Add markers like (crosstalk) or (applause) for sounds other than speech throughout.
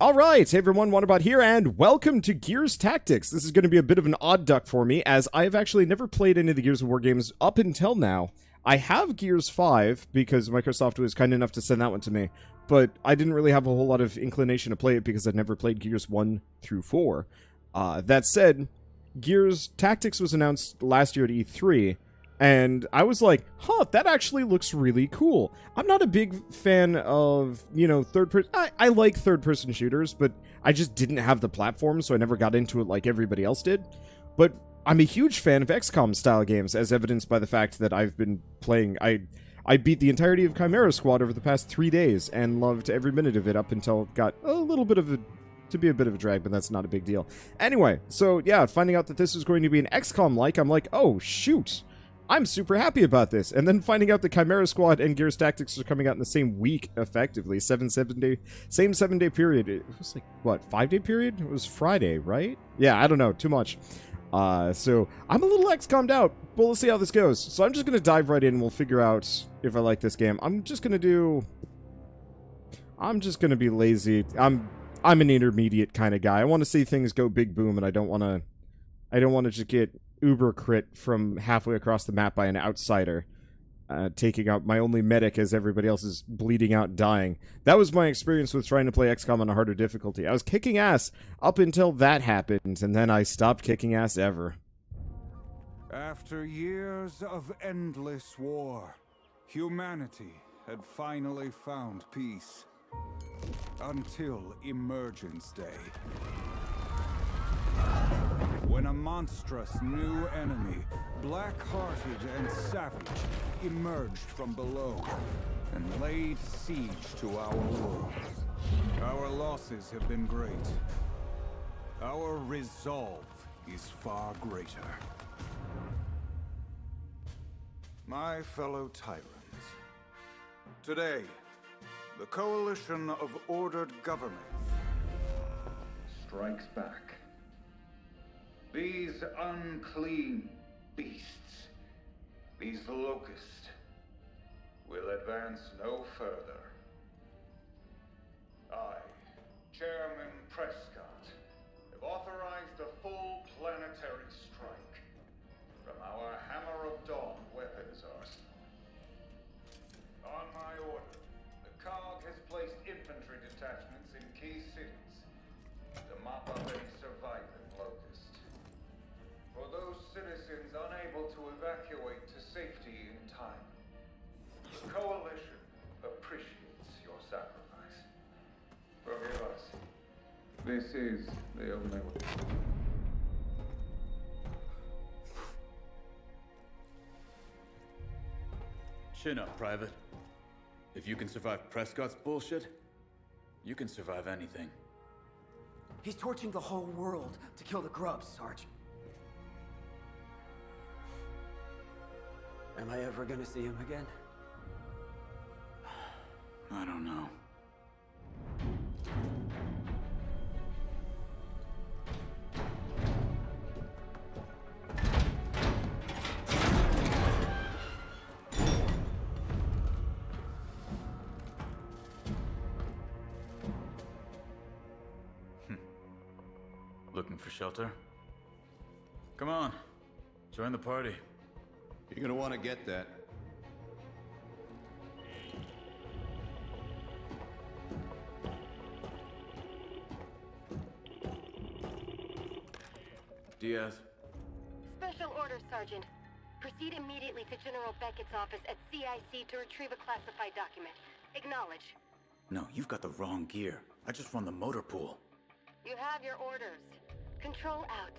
All right, hey everyone, Wanderbot here, and welcome to Gears Tactics. This is going to be a bit of an odd duck for me, as I have actually never played any of the Gears of War games up until now. I have Gears 5, because Microsoft was kind enough to send that one to me, but I didn't really have a whole lot of inclination to play it because I'd never played Gears 1 through 4. Uh, that said, Gears Tactics was announced last year at E3, and I was like, huh, that actually looks really cool. I'm not a big fan of, you know, third person. I, I like third person shooters, but I just didn't have the platform, so I never got into it like everybody else did. But I'm a huge fan of XCOM style games, as evidenced by the fact that I've been playing. I. I beat the entirety of Chimera Squad over the past three days and loved every minute of it up until it got a little bit of a to be a bit of a drag, but that's not a big deal. Anyway, so yeah, finding out that this was going to be an XCOM like, I'm like, oh shoot, I'm super happy about this. And then finding out the Chimera Squad and Gears Tactics are coming out in the same week, effectively. Seven, seven day, same seven day period. It was like, what, five day period? It was Friday, right? Yeah, I don't know, too much. Uh, so I'm a little XCOM'd out, but let's see how this goes. So I'm just going to dive right in and we'll figure out if I like this game. I'm just going to do... I'm just going to be lazy. I'm I'm an intermediate kind of guy. I want to see things go big boom, and I don't want to... I don't want to just get uber crit from halfway across the map by an outsider, uh, taking out my only medic as everybody else is bleeding out dying. That was my experience with trying to play XCOM on a harder difficulty. I was kicking ass up until that happened, and then I stopped kicking ass ever. After years of endless war, humanity had finally found peace. Until Emergence Day when a monstrous new enemy, black-hearted and savage, emerged from below and laid siege to our world. Our losses have been great. Our resolve is far greater. My fellow Tyrans, today, the coalition of ordered governments strikes back. These unclean beasts, these locusts, will advance no further. I, Chairman Prescott, have authorized a full planetary strike from our Hammer of Dawn weapons arsenal. On my order, the COG has placed infantry detachments in key cities to mop up any citizens unable to evacuate to safety in time, the Coalition appreciates your sacrifice. Forgive us. This is the only way. Chin up, Private. If you can survive Prescott's bullshit, you can survive anything. He's torching the whole world to kill the grubs, Sarge. Am I ever gonna see him again? I don't know. Hmm. Looking for shelter? Come on, join the party. You're gonna want to get that. Diaz, Special orders, Sergeant. Proceed immediately to General Beckett's office at CIC to retrieve a classified document. Acknowledge. no, you've got the wrong gear. I just run the motor pool. You have your orders. Control out.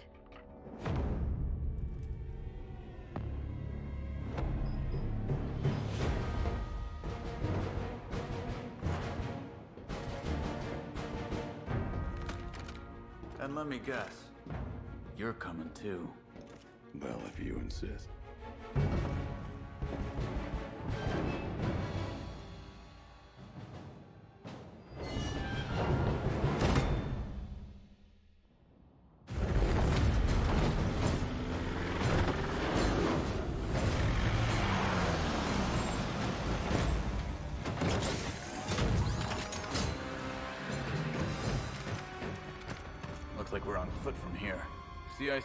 Let me guess, you're coming too. Well, if you insist.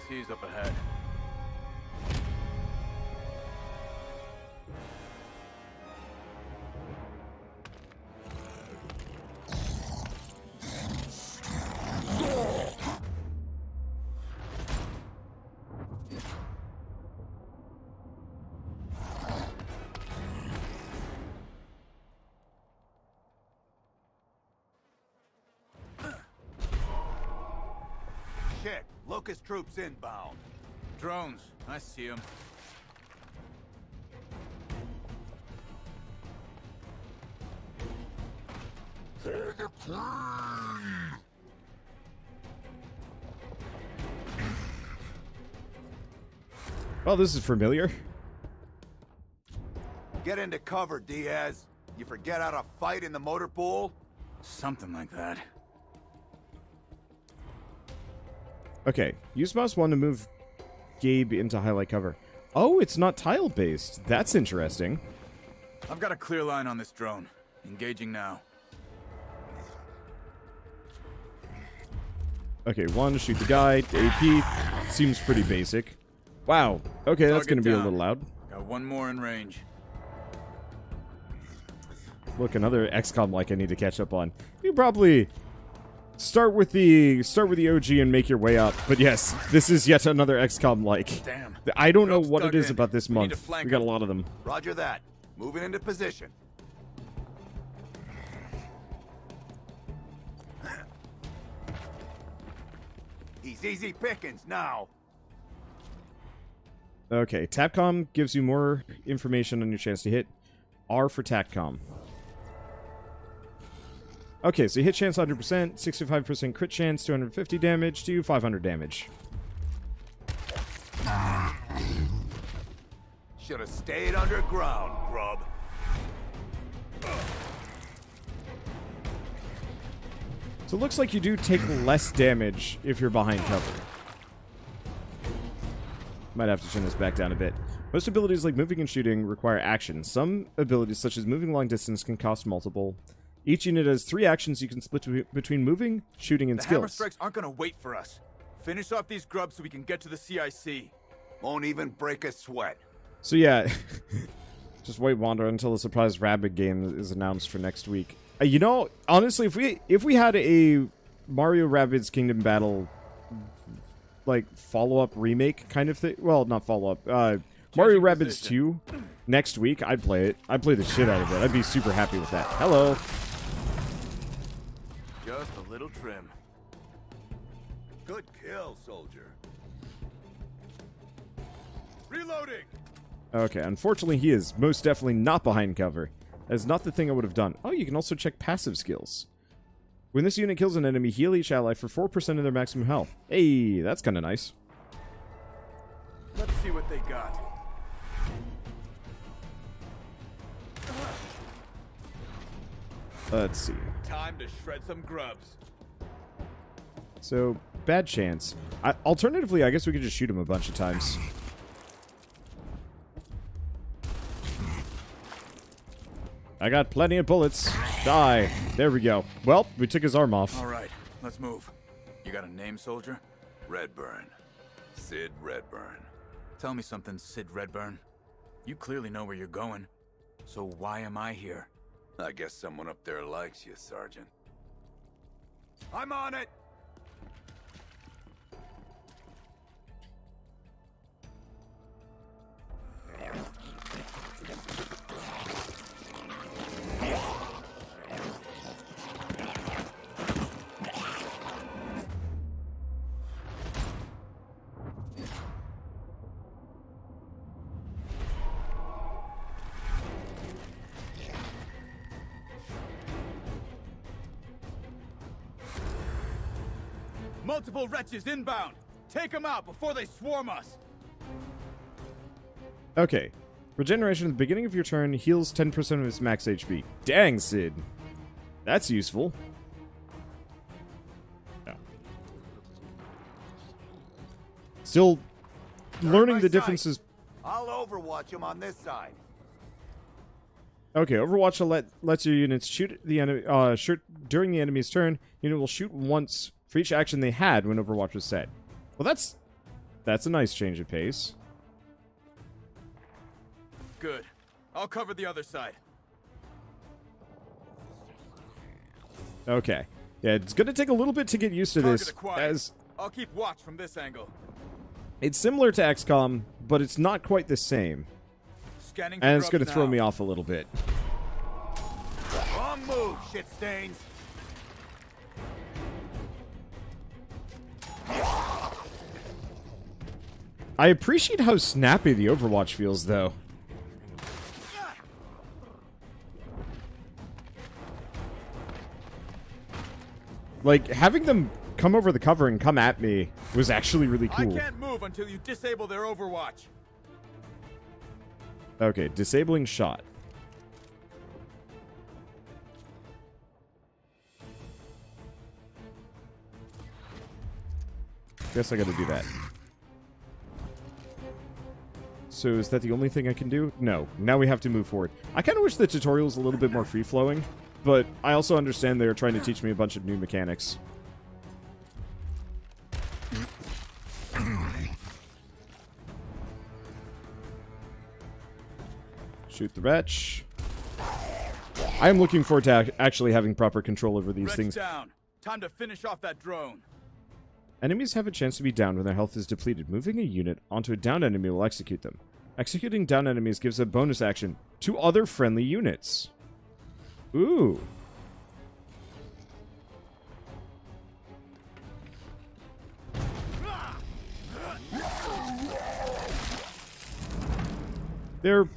CIC's up ahead. Locust troops inbound. Drones. I see them. Well, this is familiar. Get into cover, Diaz. You forget how to fight in the motor pool? Something like that. Okay, use mouse 1 to move Gabe into highlight cover. Oh, it's not tile-based. That's interesting. I've got a clear line on this drone. Engaging now. Okay, one, shoot the guy. AP seems pretty basic. Wow. Okay, that's going to be a little loud. Got one more in range. Look, another XCOM like I need to catch up on. You probably start with the start with the OG and make your way up. But yes, this is yet another XCOM like. Damn. I don't know what it is in. about this We month. We got a lot of them. Roger that. Moving into position. He's easy pickings now. Okay, TacCom gives you more information on your chance to hit. R for TacCom. Okay, so hit chance 100%, 65% crit chance, 250 damage to 500 damage. Should have stayed underground, grub. So it looks like you do take less damage if you're behind cover. Might have to turn this back down a bit. Most abilities like moving and shooting require action. Some abilities, such as moving long distance, can cost multiple. Each unit has three actions you can split between moving, shooting, and The hammer strikes aren't gonna wait for us. Finish off these grubs so we can get to the CIC. Won't even break a sweat. So yeah, (laughs) just wait, Wander, until the surprise Rabbit game is announced for next week. Uh, you know, honestly, if we if we had a Mario Rabbids Kingdom Battle like follow up remake kind of thing, well, not follow up, uh, Mario Rabbids. Two next week, I'd play it. I'd play the shit out of it. I'd be super happy with that. Hello. Just a little trim. Good kill, soldier. Reloading! Okay, unfortunately, he is most definitely not behind cover. That is not the thing I would have done. Oh, you can also check passive skills. When this unit kills an enemy, heal each ally for 4% of their maximum health. Hey, that's kind of nice. Let's see what they got. Let's see. Time to shred some grubs. So, bad chance. I, alternatively, I guess we could just shoot him a bunch of times. I got plenty of bullets. Die. There we go. Well, we took his arm off. All right, let's move. You got a name, soldier? Redburn. Sid Redburn. Tell me something, Sid Redburn. You clearly know where you're going. So why am I here? I guess someone up there likes you, Sergeant. I'm on it! Multiple wretches inbound! Take them out before they swarm us! Okay. Regeneration at the beginning of your turn heals 10% of its max HP. Dang, Sid. That's useful. Yeah. Still learning the differences. I'll overwatch him on this side. Okay, Overwatch will let lets your units shoot the enemy uh shoot during the enemy's turn. Unit will shoot once for each action they had when Overwatch was set. Well, that's that's a nice change of pace. Good. I'll cover the other side. Okay. Yeah, it's to take a little bit to get used to Target this, acquired. as I'll keep watch from this angle. it's similar to XCOM, but it's not quite the same. Scanning And it's going grubs to throw me off a little bit. Wrong move, shit stains. I appreciate how snappy the Overwatch feels, though. Like, having them come over the cover and come at me was actually really cool. I can't move until you disable their overwatch. Okay, disabling shot. Guess I gotta do that. So is that the only thing I can do? No. Now we have to move forward. I kind of wish the tutorial was a little bit more free-flowing, but I also understand they're trying to teach me a bunch of new mechanics. Shoot the wretch. I am looking forward to actually having proper control over these Wretch things. down. Time to finish off that drone. Enemies have a chance to be downed when their health is depleted. Moving a unit onto a downed enemy will execute them. Executing downed enemies gives a bonus action to other friendly units. Ooh. They're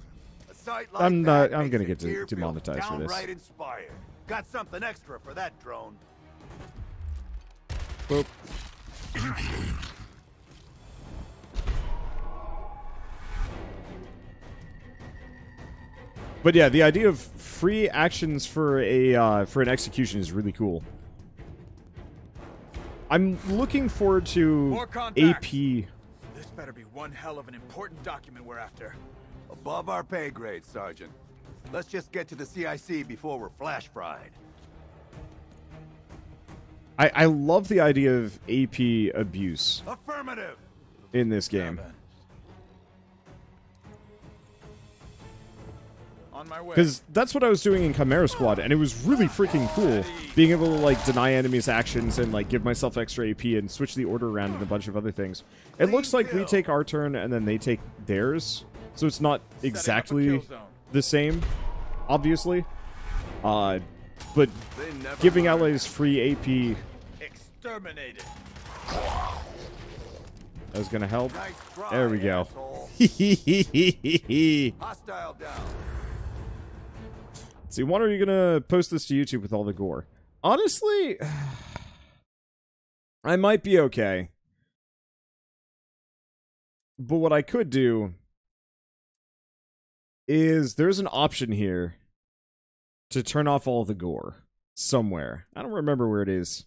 like I'm not- I'm gonna get to- demonetized for this. Inspired. Got something extra for that drone. Boop. But yeah, the idea of free actions for a uh, for an execution is really cool. I'm looking forward to AP. This better be one hell of an important document we're after. Above our pay grade, Sergeant. Let's just get to the CIC before we're flash fried. I, I love the idea of AP abuse Affirmative. in this game. Now then. On my way. Because that's what I was doing in Chimera Squad, and it was really freaking cool being able to like deny enemies actions and like give myself extra AP and switch the order around and a bunch of other things. It looks like we take our turn and then they take theirs, so it's not Setting up a exactly the same, obviously. Uh, but giving allies free AP Exterminated. was gonna help. Nice try, There we go. See, (laughs) Hostile down. when are you gonna post this to YouTube with all the gore? Honestly, (sighs) I might be okay. But what I could do is there's an option here to turn off all the gore somewhere. I don't remember where it is.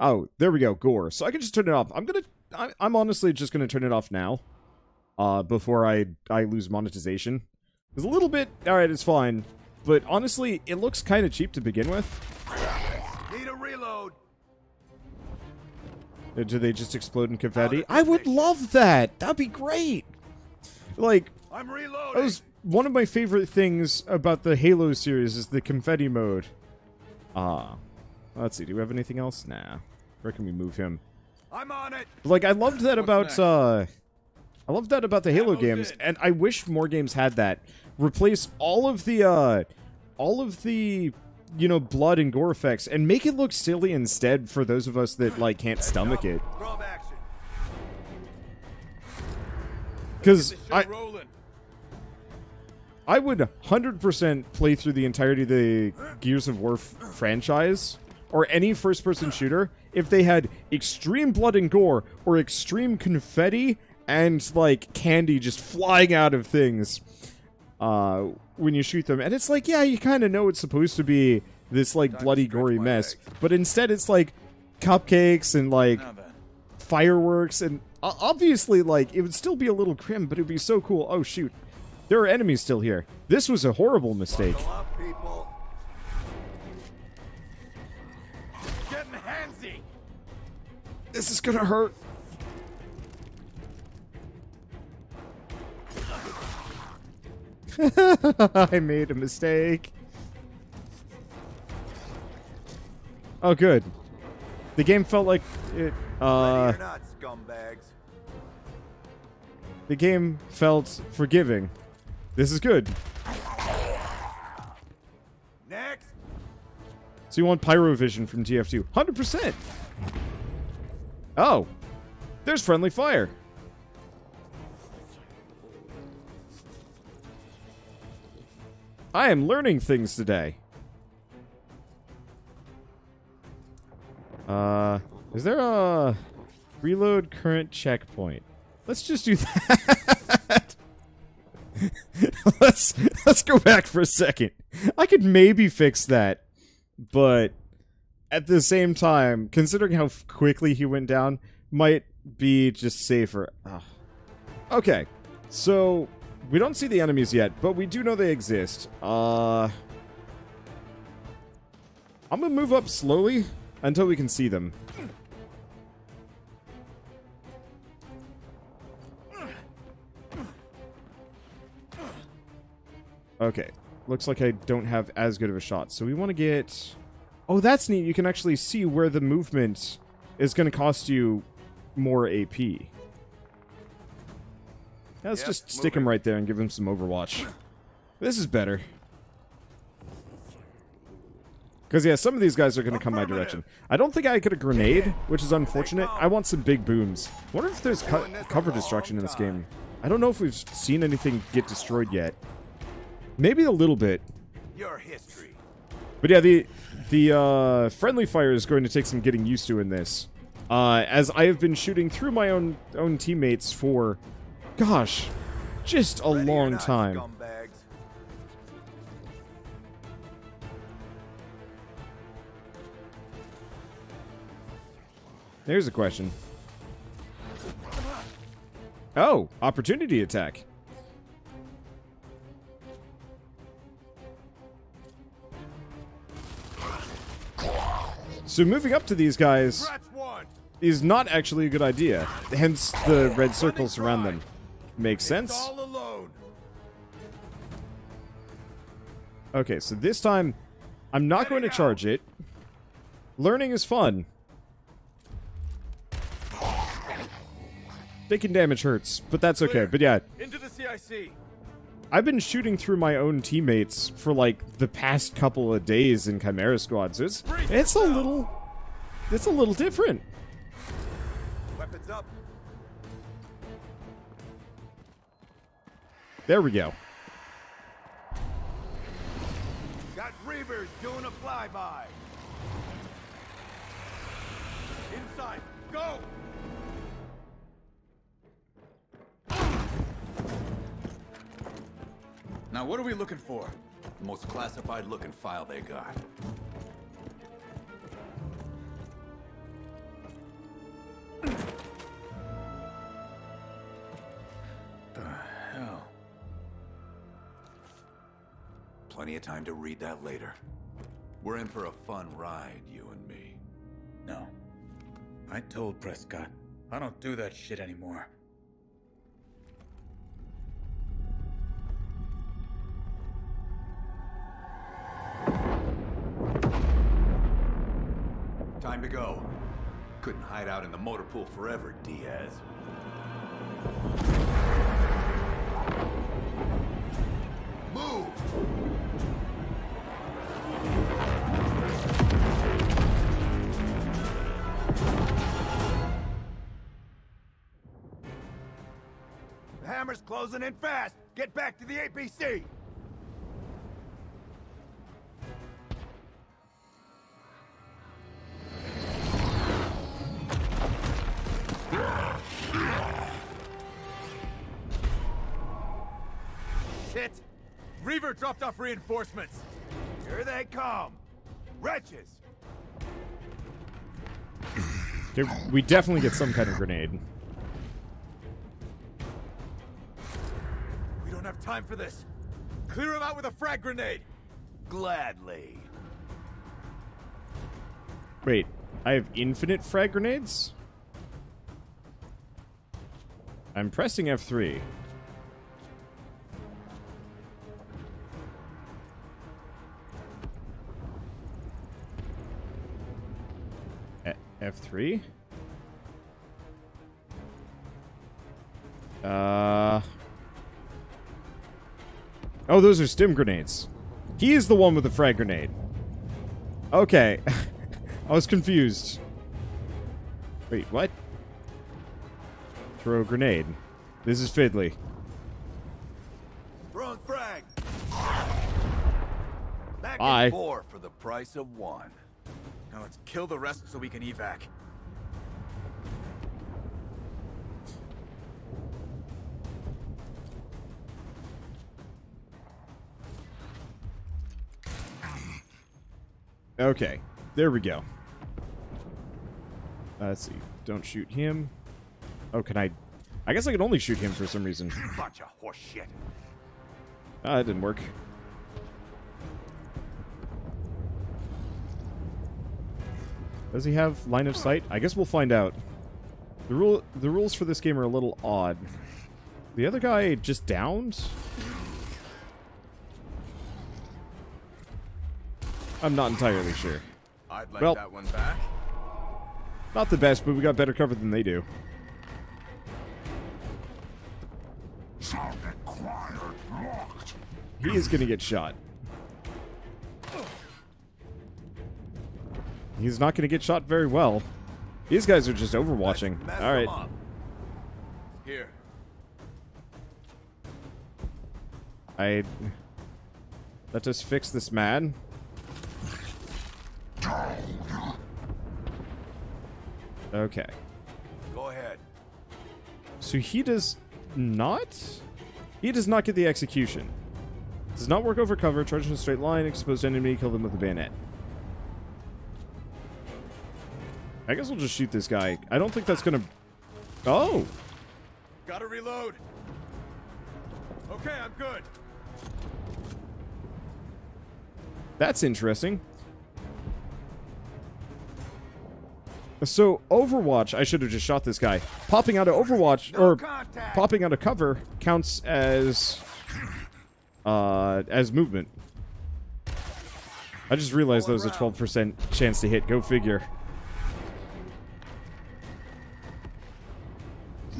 Oh, there we go, gore. So I can just turn it off. I'm gonna. I, I'm honestly just gonna turn it off now, uh, before I I lose monetization. It's a little bit. All right, it's fine. But honestly, it looks kind of cheap to begin with. Need a reload. Uh, Do they just explode in confetti? I would love that. That'd be great. Like, I'm reloading. that was one of my favorite things about the Halo series is the confetti mode. Ah. let's see. Do we have anything else? Nah. Where can we move him? I'm on it. Like, I loved that What's about, next? uh... I loved that about the Halo Ammo's games, in. and I wish more games had that. Replace all of the, uh... All of the, you know, blood and gore effects, and make it look silly instead for those of us that, like, can't stomach it. Because I. I would 100% play through the entirety of the Gears of War franchise or any first person shooter if they had extreme blood and gore or extreme confetti and like candy just flying out of things uh, when you shoot them. And it's like, yeah, you kind of know it's supposed to be this like Time to bloody, gory mess, legs. but instead it's like cupcakes and like fireworks and o- obviously like it would still be a little grim but it'd be so cool. Oh shoot. There are enemies still here. This was a horrible mistake. Buckle up, This is gonna hurt. (laughs) I made a mistake. Oh, good. The game felt like it. Uh, not, scumbags. the game felt forgiving. This is good. Next. So you want Pyrovision from TF2? Hundred percent. Oh, there's friendly fire. I am learning things today. Uh, is there a reload current checkpoint? Let's just do (laughs) that. let's let's go back for a second. I could maybe fix that, but at the same time, considering how quickly he went down, might be just safer. Ugh. Okay, so we don't see the enemies yet, but we do know they exist. Uh, I'm gonna move up slowly until we can see them. Okay. Looks like I don't have as good of a shot. So we want to get... Oh, that's neat. You can actually see where the movement is going to cost you more AP. Let's Yep, just stick him right there and give him some Overwatch. This is better. Because, yeah, some of these guys are going to come my direction. I don't think I get a grenade, which is unfortunate. I want some big booms. wonder if there's co- cover destruction in this game. I don't know if we've seen anything get destroyed yet. Maybe a little bit. Your history. But yeah, the the uh, friendly fire is going to take some getting used to in this. Uh, as I have been shooting through my own own teammates for, gosh, just a Ready long not, time. Scumbags. There's a question. Oh, opportunity attack. So moving up to these guys is not actually a good idea. Hence the red circles around them. Makes sense. It's all alone. Okay, so this time I'm not going to charge it. Learning is fun. Taking damage hurts, but that's okay. But yeah, Into the CIC. I've been shooting through my own teammates for like the past couple of days in Chimera Squad, so it's it's a little it's a little different. Weapons up. There we go. Got Reavers doing a flyby. Inside. Go. Now, what are we looking for? The most classified looking file they got. The hell? Plenty of time to read that later. We're in for a fun ride, you and me. No. I told Prescott. I don't do that shit anymore. Motor pool forever, Diaz. Move! The hammer's closing in fast. Get back to the APC. Dropped off reinforcements. Here they come. Wretches. We definitely get some kind of grenade. We don't have time for this. Clear them out with a frag grenade. Gladly. Wait, I have infinite frag grenades? I'm pressing F3. F3? Uh... Oh, those are stim grenades. He is the one with the frag grenade. Okay. (laughs) I was confused. Wait, what? Throw a grenade. This is Fiddly. Throwing frag. Back Bye. four for the price of one. Now let's kill the rest so we can evac. Okay, there we go. Uh, let's see. Don't shoot him. Oh, can I? I guess I can only shoot him for some reason. Bunch of horse shit. Ah, that didn't work. Does he have line of sight? I guess we'll find out. The rule, the rules for this game are a little odd. The other guy just downed. I'm not entirely sure. I'd like Well- that one back. Not the best, but we got better cover than they do. He is going to get shot. He's not going to get shot very well. These guys are just overwatching. All right. Here. I let us fix this man. Okay. Go ahead. So he does not? He does not get the execution. Does not work over cover, charge in a straight line, exposed enemy, kill them with a bayonet. I guess we'll just shoot this guy. I don't think that's gonna... Oh! Gotta reload. Okay, I'm good. That's interesting. So, Overwatch, I should have just shot this guy. Popping out of Overwatch, No or contact. popping out of cover, counts as, uh, as movement. I just realized there was a 12% chance to hit. Go figure.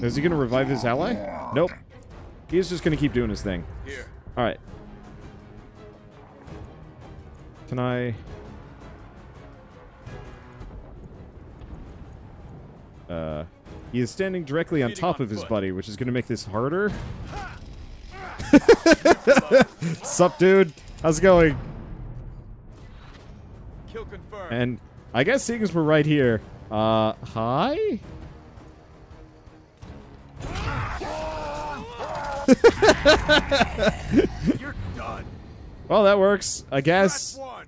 Is he going to revive his ally? Nope. He is just going to keep doing his thing. Here. Alright. Can I... Uh, he is standing directly on top of his buddy, which is going to make this harder. (laughs) Sup, dude? How's it going? Kill confirmed. And I guess seeing as we're right here, uh, hi? (laughs) You're done. Well, that works, I guess. one.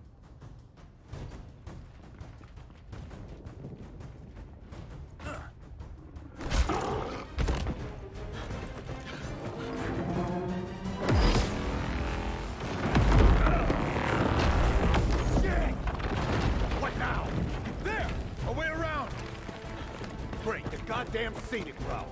What now? There! A way around! Great, the goddamn scenic route.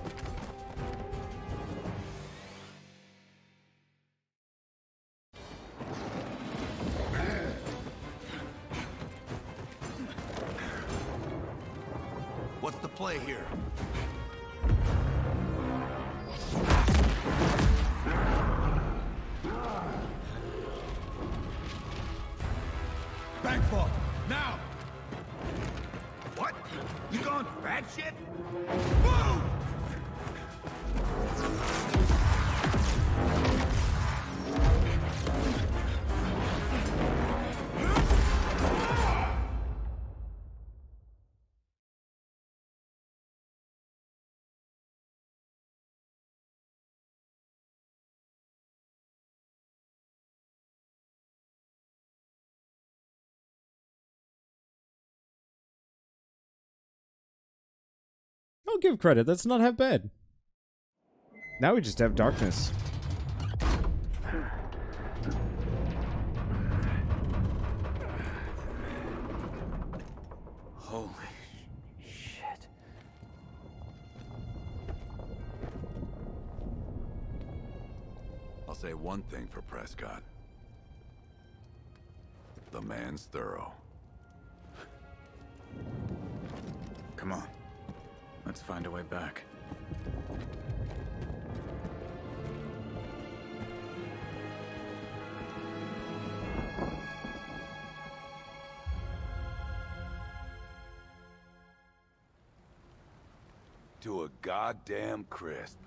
Give credit. That's not half bad. Now we just have darkness. Holy shit. I'll say one thing for Prescott. The man's thorough. Come on. Let's find a way back. To a goddamn crisp.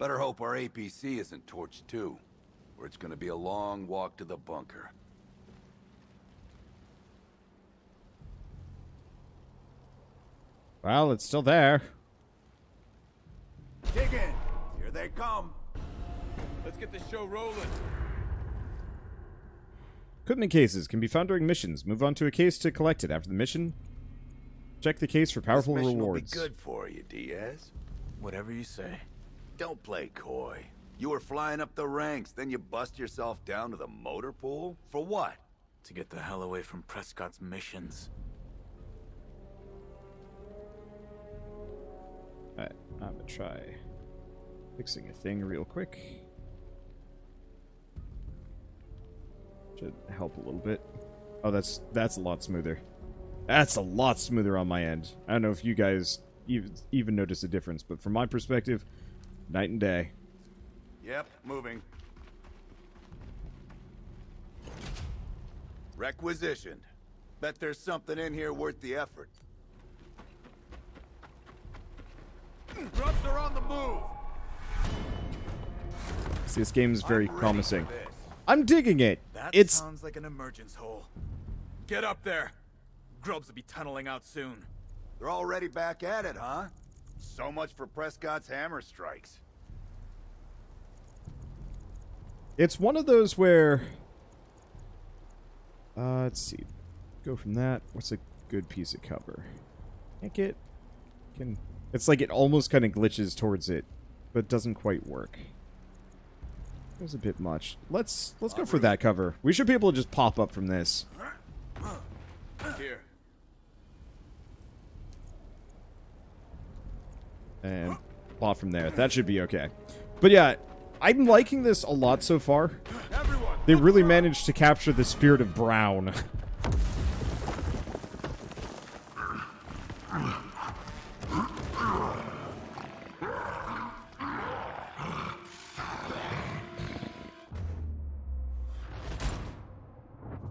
Better hope our APC isn't torched too, or it's gonna be a long walk to the bunker. Well, it's still there. Dig in! Here they come! Let's get this show rolling. Equipment cases can be found during missions. Move on to a case to collect it after the mission. Check the case for powerful this mission rewards. Will be good for you, Diaz. Whatever you say. Don't play coy. You were flying up the ranks, then you bust yourself down to the motor pool? For what? To get the hell away from Prescott's missions. Alright, I'm gonna try fixing a thing real quick. Should help a little bit. Oh, that's that's a lot smoother. That's a lot smoother on my end. I don't know if you guys even, even notice a difference, but from my perspective, night and day. Yep, moving. Requisitioned. Bet there's something in here worth the effort. Grubs are on the move. See, this game is very I'm promising. I'm digging it. That It's sounds like an emergence hole. Get up there. Grubs will be tunneling out soon. They're already back at it, huh? So much for Prescott's hammer strikes. it's one of those where uh let's see. Go from that. What's a good piece of cover? Can't get can it's like it almost kind of glitches towards it, but doesn't quite work. It was a bit much. Let's let's go for that cover. We should be able to just pop up from this. Here. and plot from there. That should be okay. But yeah, I'm liking this a lot so far. They really managed to capture the spirit of Brown. (laughs)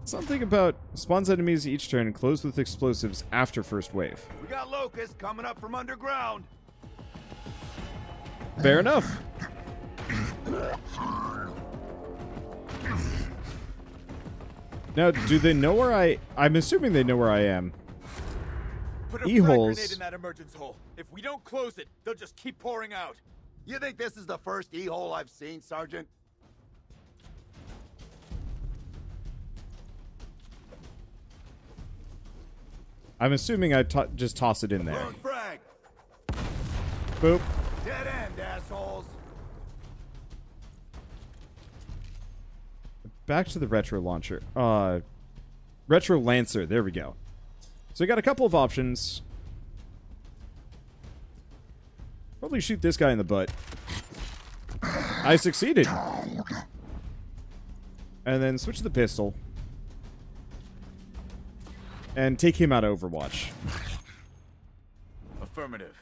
Something about spawns enemies each turn close with explosives after first wave. We got locusts coming up from underground. Fair enough. Now, do they know where I... I'm assuming they know where I am. Put a frag E-holes. grenade in that emergence hole. If we don't close it, they'll just keep pouring out. You think this is the first E-hole I've seen, Sergeant? I'm assuming I just toss it in there. Burn frag! Boop. Dead end, assholes! Back to the retro launcher. Uh, retro lancer. There we go. So we got a couple of options. Probably shoot this guy in the butt. I succeeded. And then switch to the pistol. And take him out of Overwatch. Affirmative.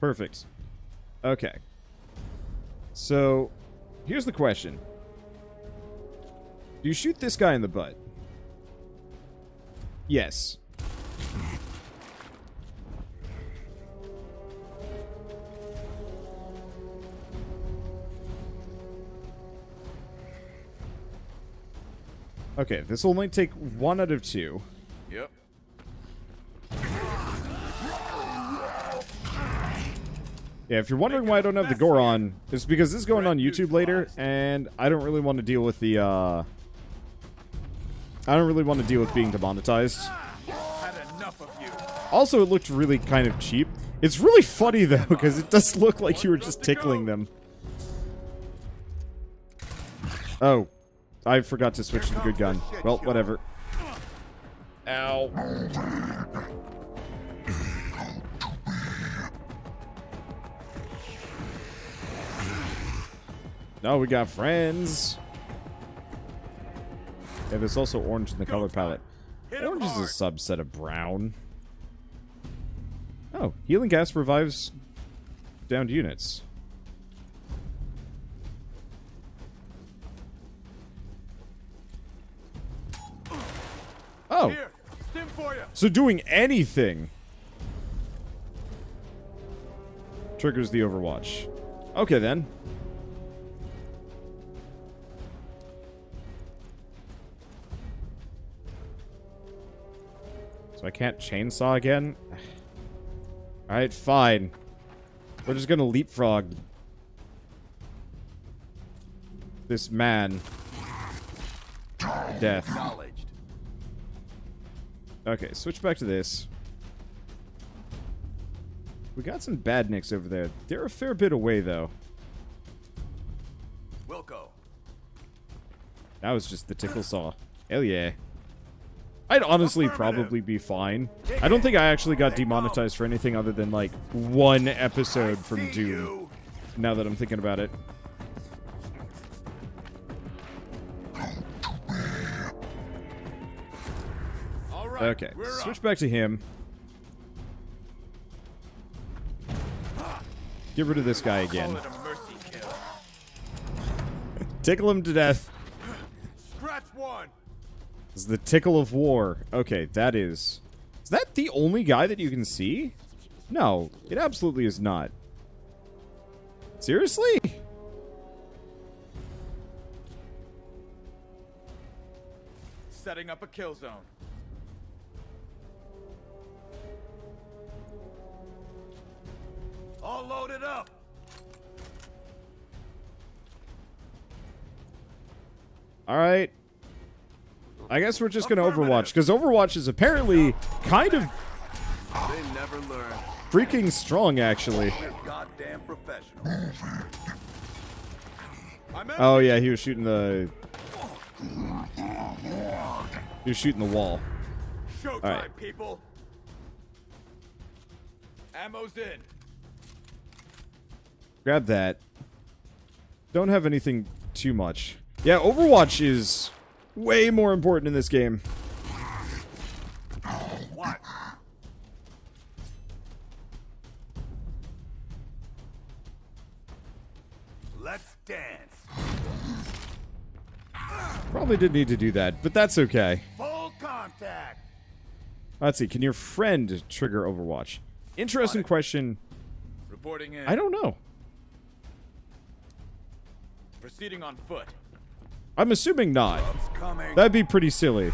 Perfect. Okay. So, here's the question. Do you shoot this guy in the butt? Yes. Okay, this will only take one out of two. Yeah, if you're wondering why I don't have the gore on, it's because this is going on YouTube later, and I don't really want to deal with the, uh... I don't really want to deal with being demonetized. Also, it looked really kind of cheap. It's really funny, though, because it does look like you were just tickling them. Oh. I forgot to switch to the good gun. Well, whatever. Ow. No, we got friends. Yeah, there's also orange in the color palette. Orange is a subset of brown. Oh, healing gas revives downed units. Oh, Here, for so doing anything triggers the Overwatch. Okay then. So I can't chainsaw again? Alright, fine. We're just gonna leapfrog this man. Death. Okay, switch back to this. We got some badniks over there. They're a fair bit away, though. Wilco. That was just the tickle saw. Hell yeah. I'd honestly probably be fine. I don't think I actually got demonetized for anything other than, like, one episode from Doom, now that I'm thinking about it. Okay, switch back to him. Get rid of this guy again. Call it a mercy kill. (laughs) Tickle him to death. Scratch one. This is the tickle of war. Okay, that is... Is that the only guy that you can see? No, it absolutely is not. Seriously? Setting up a kill zone. All loaded up. Alright. I guess we're just gonna Overwatch, because Overwatch is apparently kind of They never learn. freaking strong, actually. We're goddamn professionals. I'm Oh yeah, he was shooting the... He was shooting the wall. Showtime, Alright. people. Ammo's in. Grab that. Don't have anything too much. Yeah, Overwatch is way more important in this game. What? Let's dance. Probably didn't need to do that, but that's okay. Full contact. Let's see, can your friend trigger Overwatch? Interesting question. Reporting in. I don't know. Proceeding on foot. I'm assuming not. That'd be pretty silly.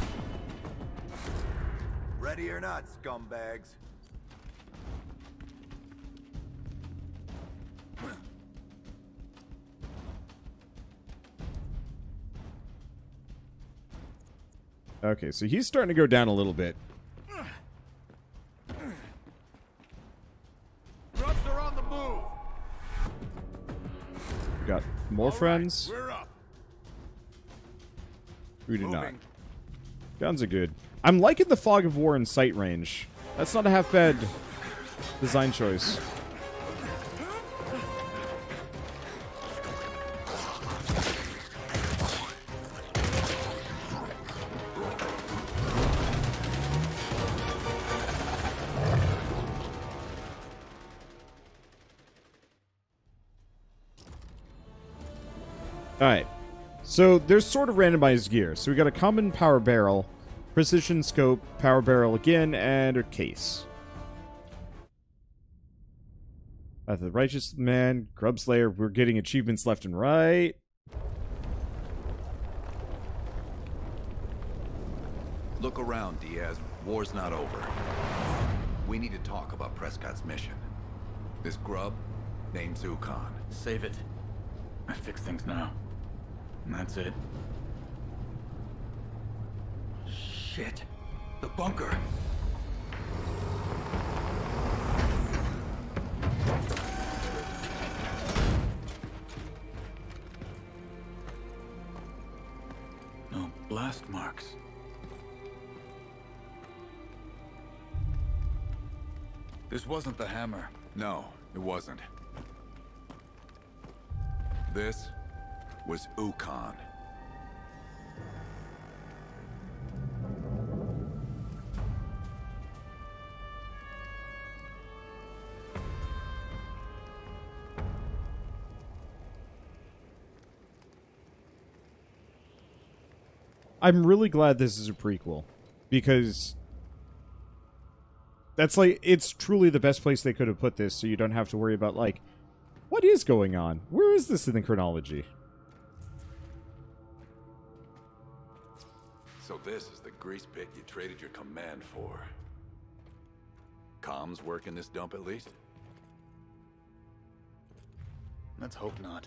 Ready or not, scumbags. Okay, so he's starting to go down a little bit. Grubs are on the. We got more right, friends. Up. Do not. Guns are good. I'm liking the fog of war in sight range. That's not a half bad design choice. So there's sort of randomized gear. So we got a common power barrel, precision scope, power barrel again, and a case. Uh, the Righteous Man, Grub Slayer, we're getting achievements left and right. Look around, Diaz. War's not over. We need to talk about Prescott's mission. This grub named Zukon. Save it. I fix things now. And that's it. Shit. The bunker. No blast marks. This wasn't the hammer. No, it wasn't. This was Ukkon. I'm really glad this is a prequel because that's like it's truly the best place they could have put this so you don't have to worry about like what is going on? Where is this in the chronology? This is the grease pit you traded your command for. Comms work in this dump at least? Let's hope not.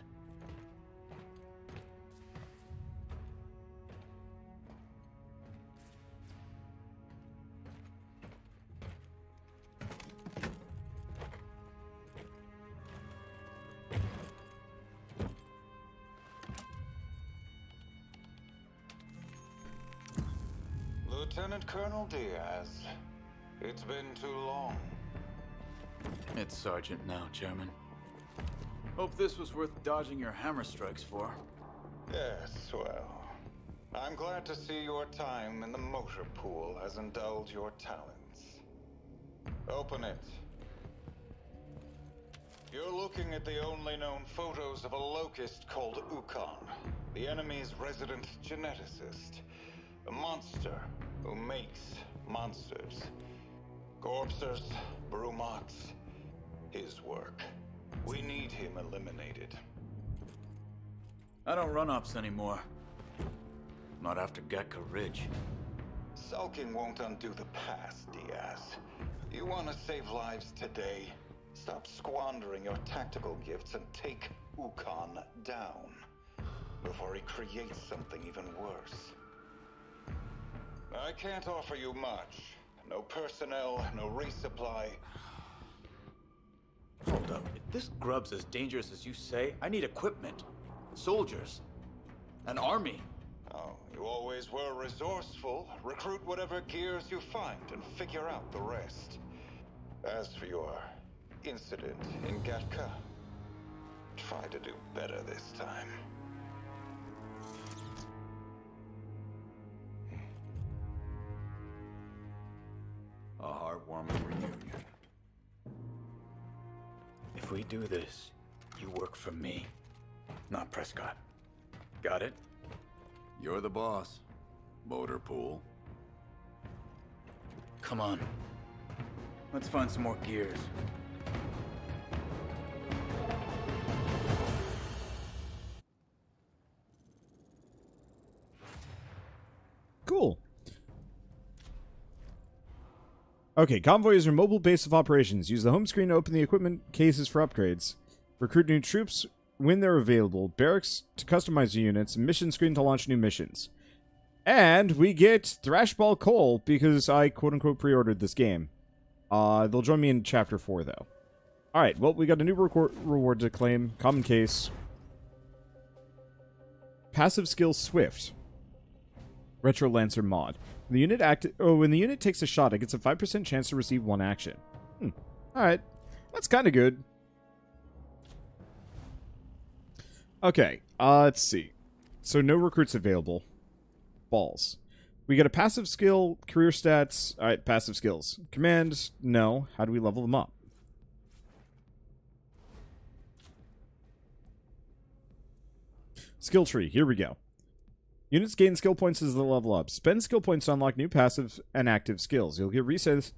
Colonel Diaz, it's been too long. It's Sergeant now, Chairman. Hope this was worth dodging your hammer strikes for. Yes, well, I'm glad to see your time in the motor pool has indulged your talents. Open it. You're looking at the only known photos of a locust called Ukkon, the enemy's resident geneticist. A monster who makes monsters. Corpsers, Brumaks, his work. We need him eliminated. I don't run ops anymore. Not after Gatka Ridge. Sulking won't undo the past, Diaz. You want to save lives today? Stop squandering your tactical gifts and take Ukkon down before he creates something even worse. I can't offer you much. No personnel, no resupply. Hold up. If this grub's as dangerous as you say, I need equipment. Soldiers. An army. Oh, you always were resourceful. Recruit whatever gears you find and figure out the rest. As for your incident in Gatka, try to do better this time. A heartwarming reunion. If we do this, you work for me, not Prescott. Got it? You're the boss. Motor pool. Come on. Let's find some more gears. Okay, Convoy is your mobile base of operations. Use the home screen to open the equipment cases for upgrades. Recruit new troops when they're available. Barracks to customize your units. Mission screen to launch new missions. And we get Thrashball Cole because I quote unquote pre ordered this game. Uh, they'll join me in Chapter 4 though. Alright, well, we got a new reward to claim. Common case. Passive skill Swift. Retro Lancer mod. The unit act oh, when the unit takes a shot, it gets a 5% chance to receive one action. Hmm. Alright. That's kind of good. Okay, uh, let's see. So no recruits available. Balls. We get a passive skill, career stats. Alright, passive skills. Command, no. How do we level them up? Skill tree, here we go. Units gain skill points as they level up. Spend skill points to unlock new passive and active skills. You'll get reset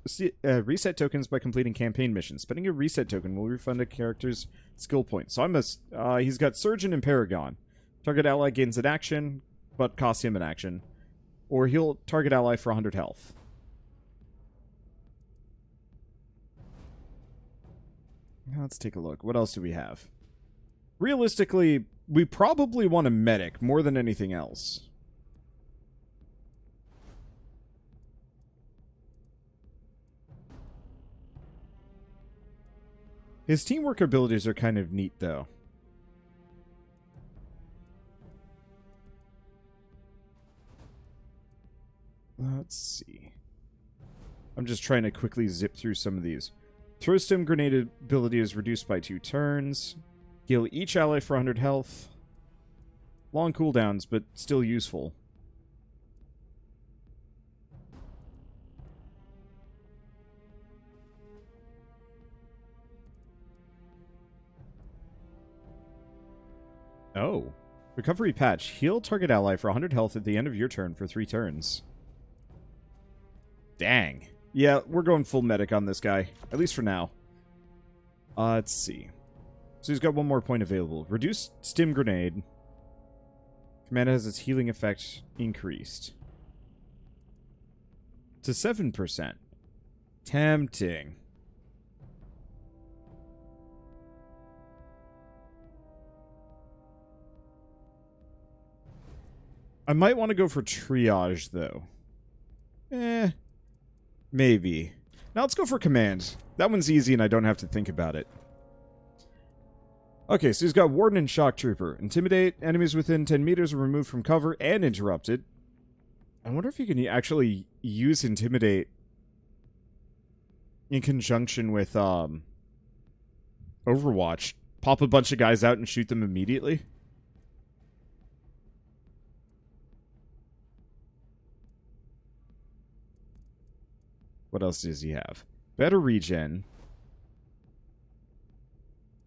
uh, reset tokens by completing campaign missions. Spending a reset token will refund a character's skill points. So I'm a, uh, he's got Surgeon and Paragon. Target ally gains an action, but costs him an action. Or he'll target ally for 100 health. Now let's take a look. What else do we have? Realistically, we probably want a medic more than anything else. His teamwork abilities are kind of neat, though. Let's see. I'm just trying to quickly zip through some of these. Throw stim grenade ability is reduced by two turns. Heal each ally for 100 health. Long cooldowns, but still useful. Oh. Recovery patch. Heal target ally for 100 health at the end of your turn for three turns. Dang. Yeah, we're going full medic on this guy. At least for now. Uh, let's see. So he's got one more point available. Reduce stim grenade. Command has its healing effect increased. To 7%. Tempting. I might want to go for triage, though. Eh. Maybe. Now let's go for command. That one's easy and I don't have to think about it. Okay, so he's got Warden and Shock Trooper. Intimidate. Enemies within 10 meters are removed from cover and interrupted. I wonder if you can actually use Intimidate in conjunction with um, Overwatch. Pop a bunch of guys out and shoot them immediately. What else does he have? Better regen.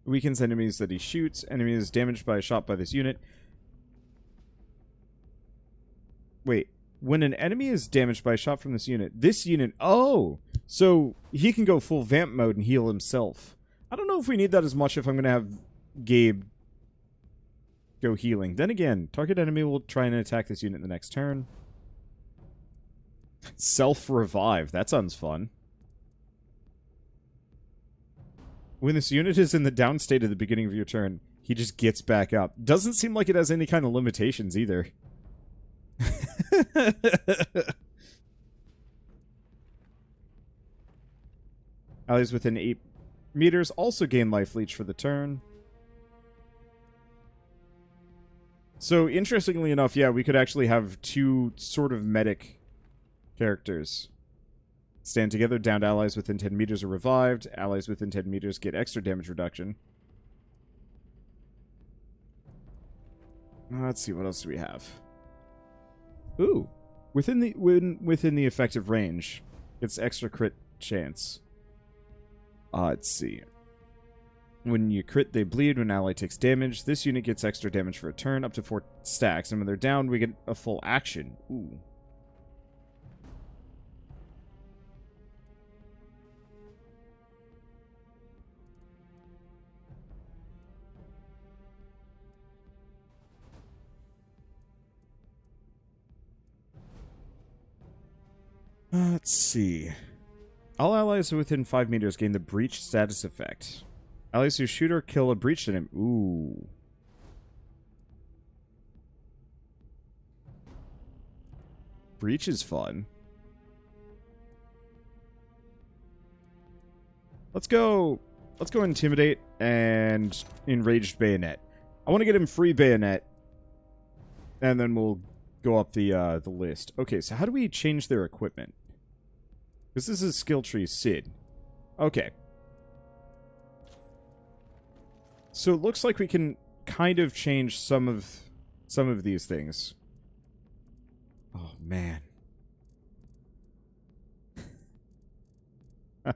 Weakens enemies that he shoots. Enemies damaged by a shot by this unit. Wait. When an enemy is damaged by a shot from this unit, this unit... Oh! So he can go full vamp mode and heal himself. I don't know if we need that as much if I'm going to have Gabe go healing. Then again, target enemy will try and attack this unit the next turn. (laughs) Self-revive. That sounds fun. When this unit is in the down state at the beginning of your turn, he just gets back up. Doesn't seem like it has any kind of limitations either. (laughs) Allies within 8 meters also gain life leech for the turn. So, interestingly enough, yeah, we could actually have two sort of medic characters. Stand together, downed allies within 10 meters are revived. Allies within 10 meters get extra damage reduction. Uh, let's see, what else do we have? Ooh. Within the when, within the effective range, it's extra crit chance. Uh, let's see. When you crit, they bleed. When ally takes damage, this unit gets extra damage for a turn, up to four stacks. And when they're down, we get a full action. Ooh. Let's see. All allies within 5 meters gain the breach status effect. Allies who shoot or kill a breached enemy. Ooh. Breach is fun. Let's go. Let's go intimidate and enraged bayonet. I want to get him free bayonet, and then we'll go up the uh, the list. Okay, so how do we change their equipment? Because this is skill tree Sid. Okay. So it looks like we can kind of change some of some of these things. Oh man. (laughs)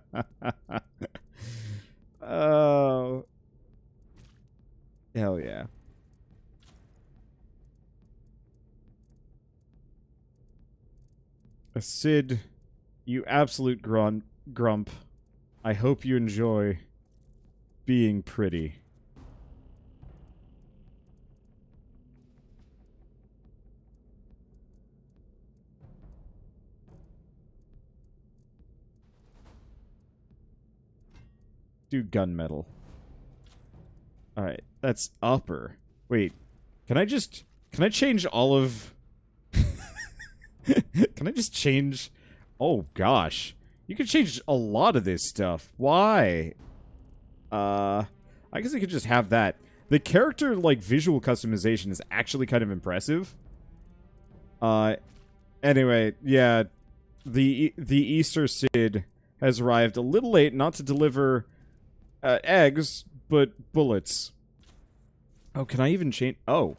oh. Hell yeah. A Sid you absolute grunt, grump. I hope you enjoy being pretty. Do gunmetal. Alright, that's upper. Wait, can I just... Can I change all of... (laughs) can I just change Oh, gosh. You can change a lot of this stuff. Why? Uh, I guess I could just have that. The character, like, visual customization is actually kind of impressive. Uh, anyway, yeah. The, the Easter Sid has arrived a little late, not to deliver uh, eggs, but bullets. Oh, can I even change? Oh.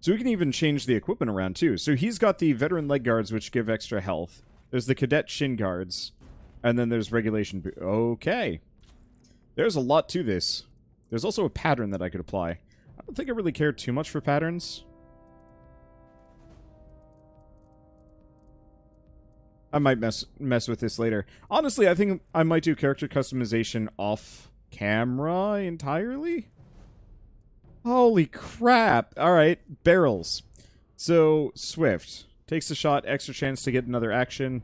So we can even change the equipment around too. So he's got the veteran leg guards, which give extra health. There's the cadet shin guards, and then there's regulation. bo- Okay, there's a lot to this. There's also a pattern that I could apply. I don't think I really care too much for patterns. I might mess mess with this later. Honestly, I think I might do character customization off camera entirely. Holy crap. All right, barrels. So, Swift takes a shot, extra chance to get another action.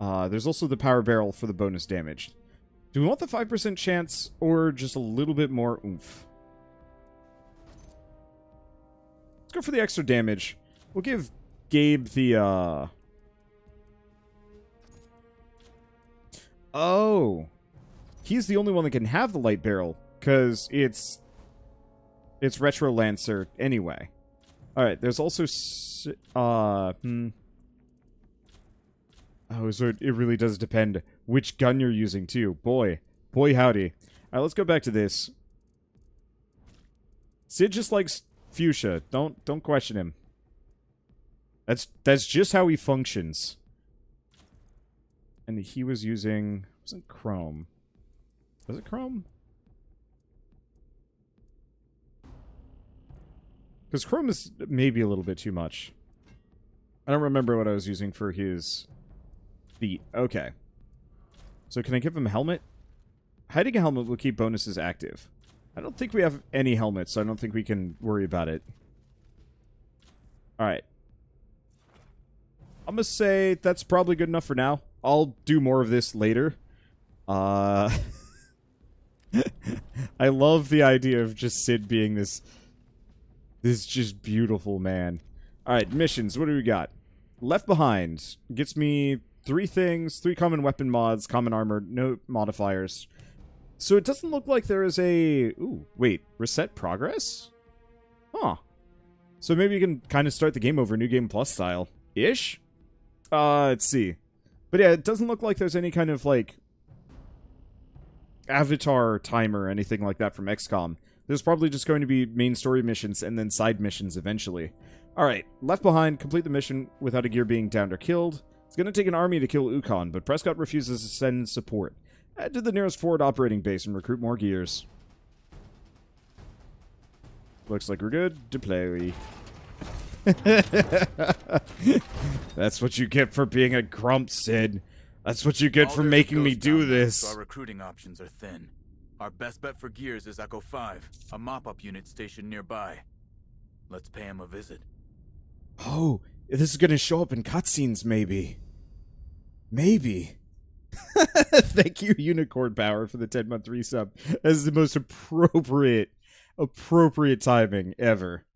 Uh, there's also the power barrel for the bonus damage. Do we want the 5% chance or just a little bit more oomph? Let's go for the extra damage. We'll give Gabe the, uh... Oh. He's the only one that can have the light barrel, because it's... It's Retro Lancer anyway. Alright, there's also... Uh, hmm... Oh, so it, really does depend which gun you're using, too. Boy. Boy, howdy. Alright, let's go back to this. Sid just likes fuchsia. Don't don't question him. That's that's just how he functions. And he was using wasn't chrome. Was it chrome? Because chrome is maybe a little bit too much. I don't remember what I was using for his feet. Okay. So can I give him a helmet? Hiding a helmet will keep bonuses active. I don't think we have any helmets, so I don't think we can worry about it. Alright. I'm gonna say that's probably good enough for now. I'll do more of this later. Uh... (laughs) I love the idea of just Sid being this... This is just beautiful man. Alright, missions. What do we got? Left Behind. Gets me three things. Three common weapon mods, common armor, no modifiers. So it doesn't look like there is a... Ooh, wait. Reset progress? Huh. So maybe you can kind of start the game over New Game Plus style. Ish? Uh, let's see. But yeah, it doesn't look like there's any kind of, like, avatar timer or anything like that from XCOM. There's probably just going to be main story missions and then side missions eventually. Alright, left behind, complete the mission without a gear being downed or killed. It's going to take an army to kill Ukkon, but Prescott refuses to send support. Head to the nearest forward operating base and recruit more gears. Looks like we're good. To deploy. (laughs) That's what you get for being a grump, Sid. That's what you get All for making me do this. Our recruiting options are thin. Our best bet for gears is Echo 5, a mop-up unit stationed nearby. Let's pay him a visit. Oh, this is to show up in cutscenes, maybe. Maybe. (laughs) Thank you, Unicorn Power, for the 10 month resub. That is the most appropriate, appropriate timing ever.